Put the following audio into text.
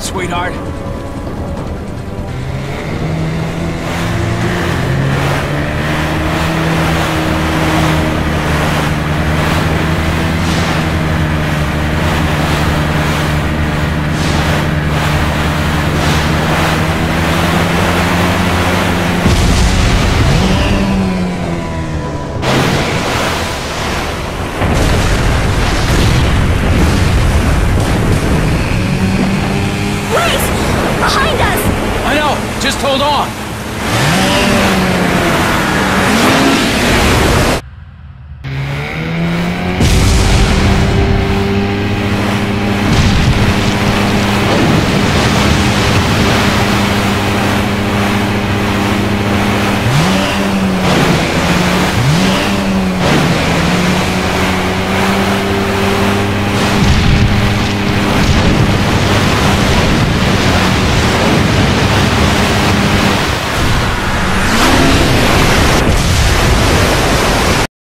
sweetheart. on.